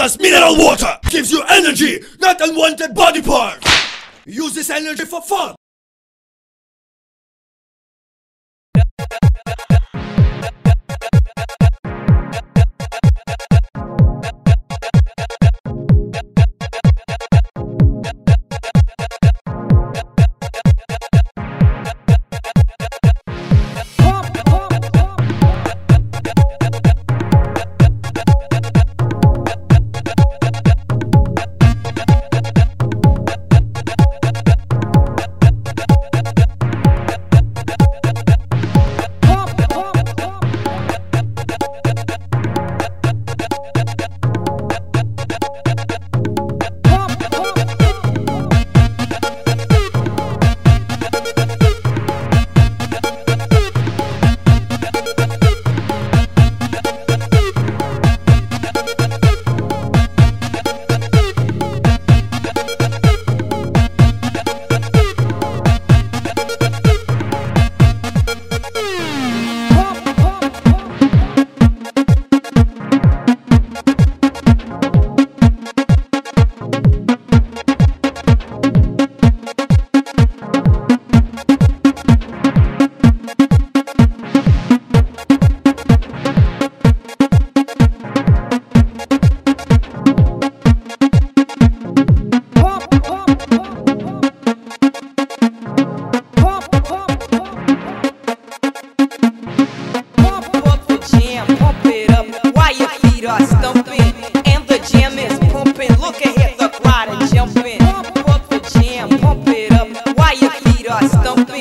Lotus Mineral Water gives you energy, not unwanted body parts. Use this energy for fun.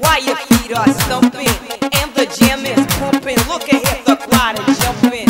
Why you feet are stumping and the jam is pumping. Look at the choir jumping.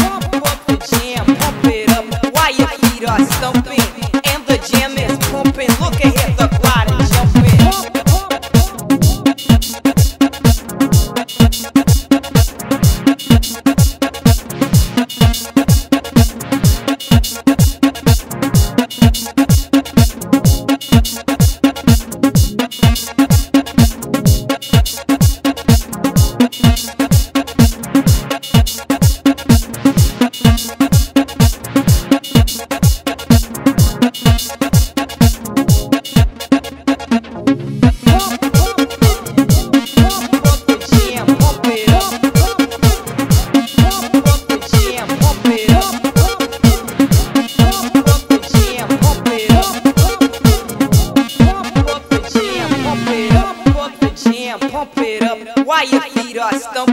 ai piroz, tão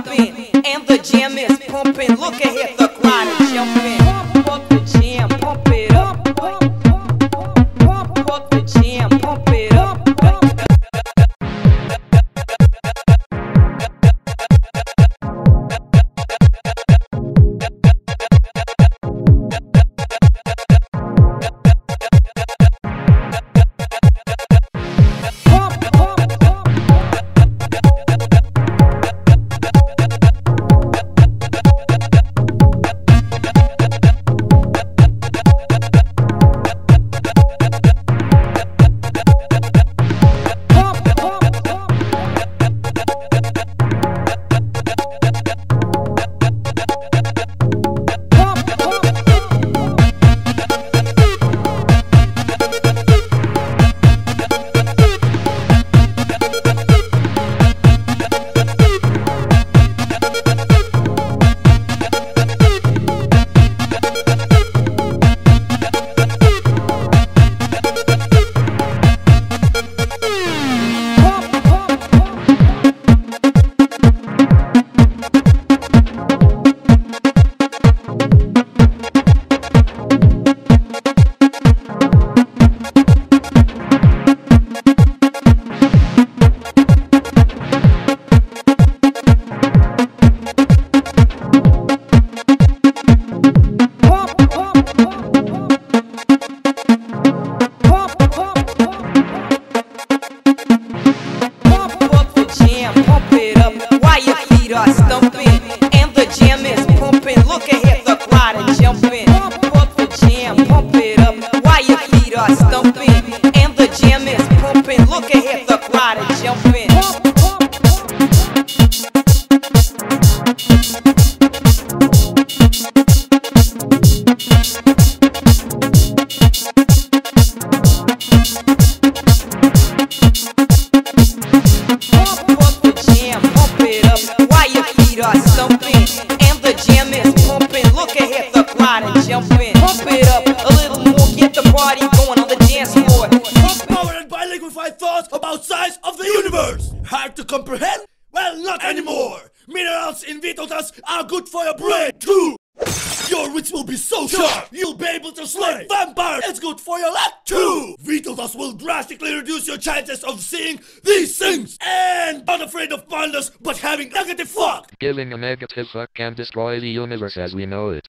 of the universe. Hard to comprehend? Well, not anymore. Minerals in Vito dust are good for your brain too. Your wits will be so sharp, you'll be able to slay vampires. It's good for your luck too. Vito dust will drastically reduce your chances of seeing these things. And not afraid of pandas, but having negative fuck. Giving a negative fuck can destroy the universe as we know it.